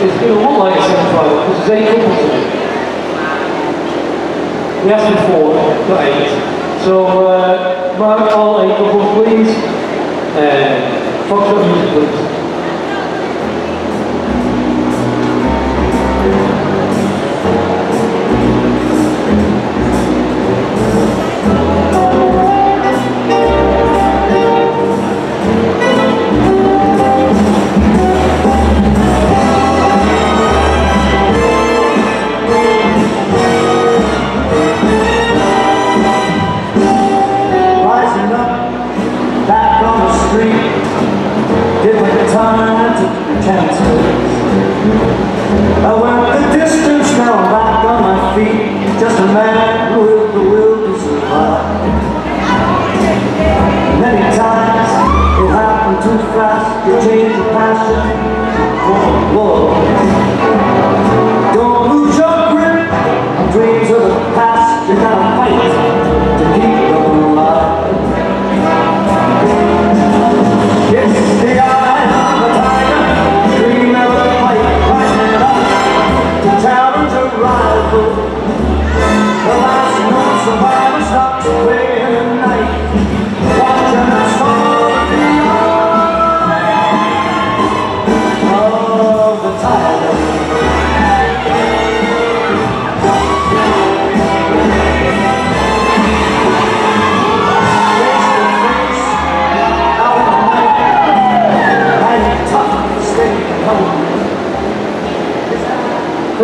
it's going to look like a semi-final because there's eight couples in it. We asked for four, got eight. So, uh, mark all eight couples, please. Uh, Foxtrot music, please.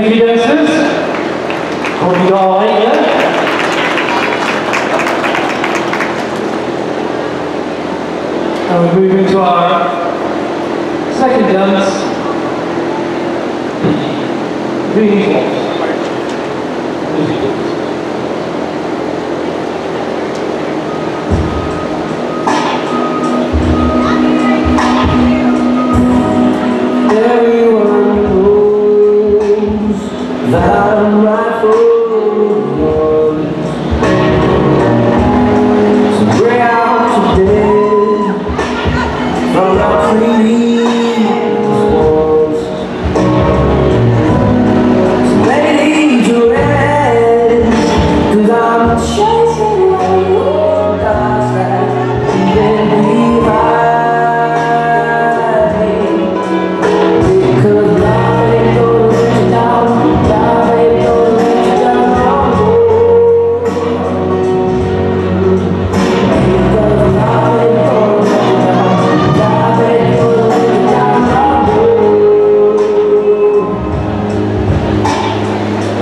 Thank you, dancers. Hope you all eight, yeah? And we're moving to our second dance. Viennese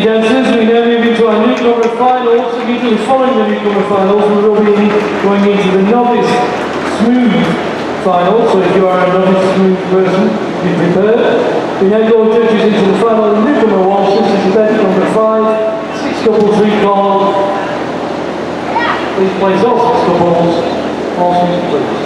Dancers. We now move into our newcomer finals. Immediately following the newcomer finals, we will be going into the novice smooth final. So if you are a novice smooth person, be prepared. We now go judges into the final newcomer waltz. This is event number five. Six couples recall. Please place all six couples. Waltz music, please.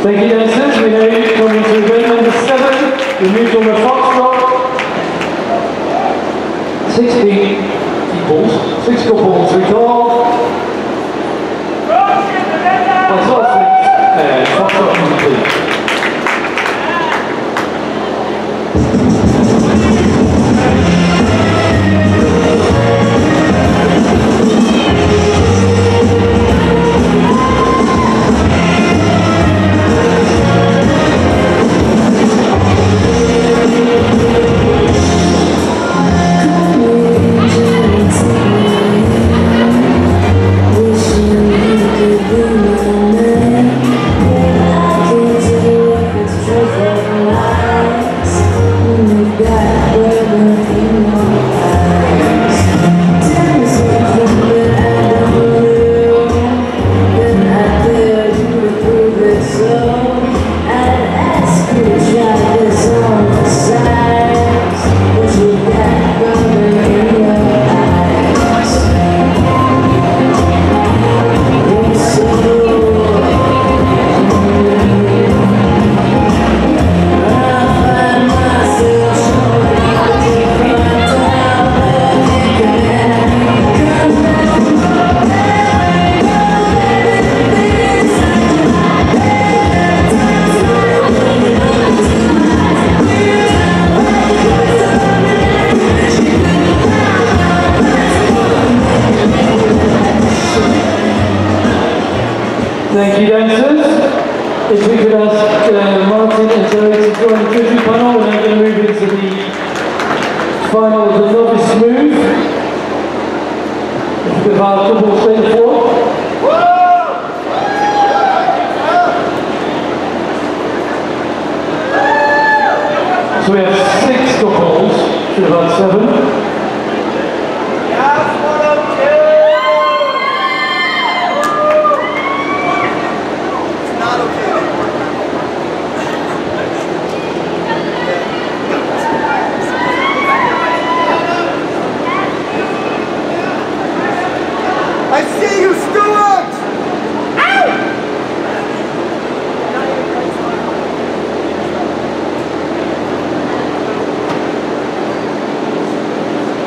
Thank you, dancers. We now come to round number seven. We moved on with Foxtrot. Sixteen balls, six goal Three we.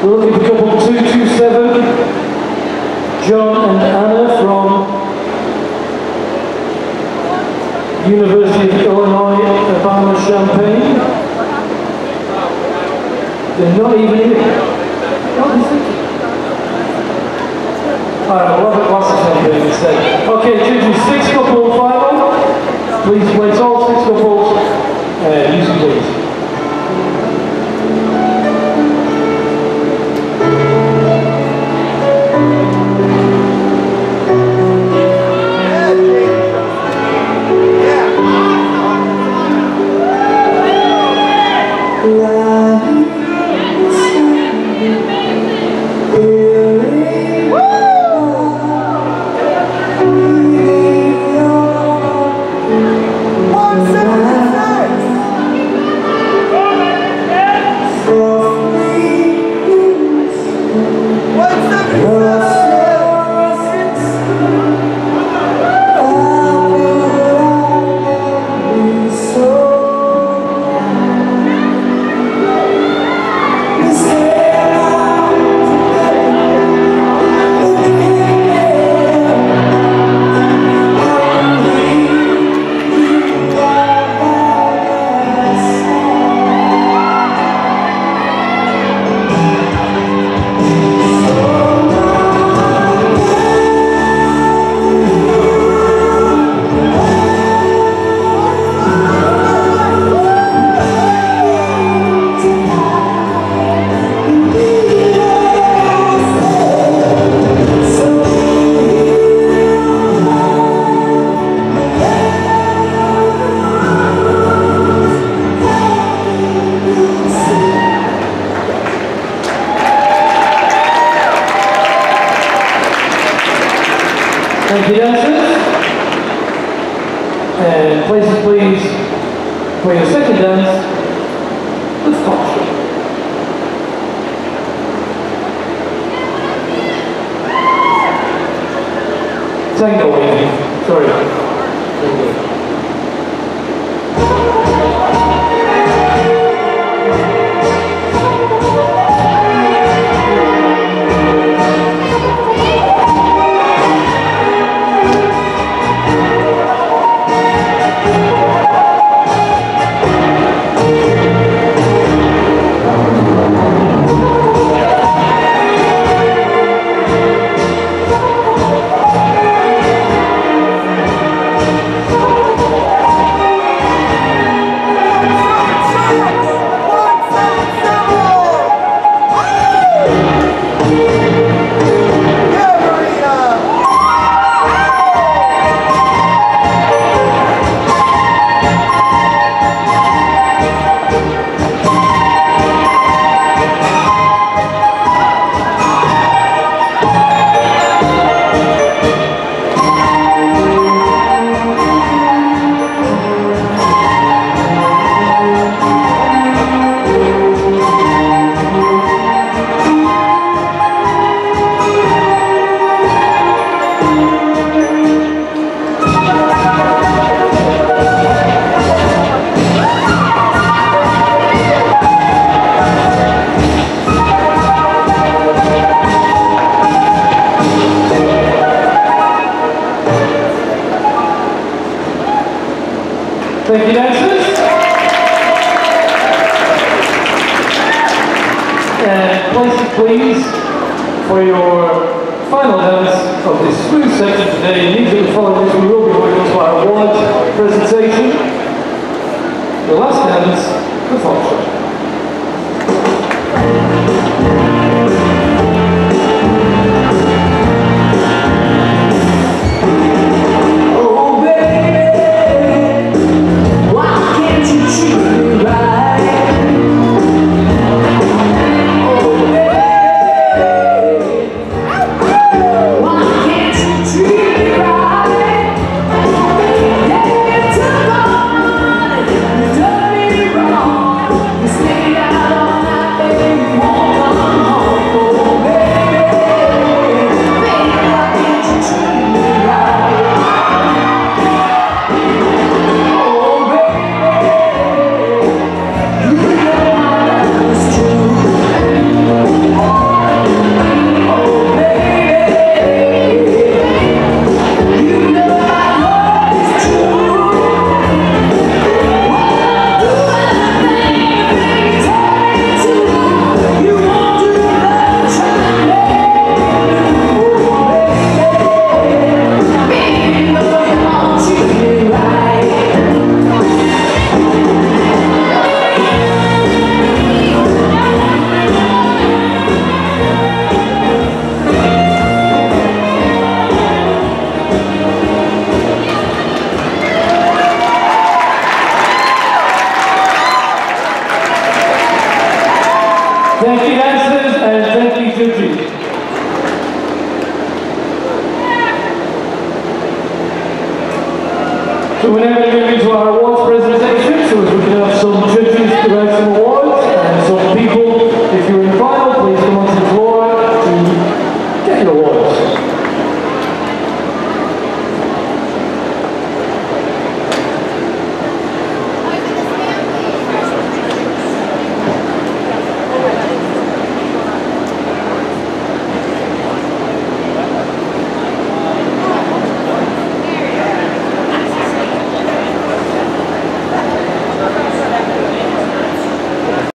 We're looking for couple 227, John and please, for your final dance of this smooth section today. Immediately following this, we will be moving to our award presentation. The last dance, the foxtrot.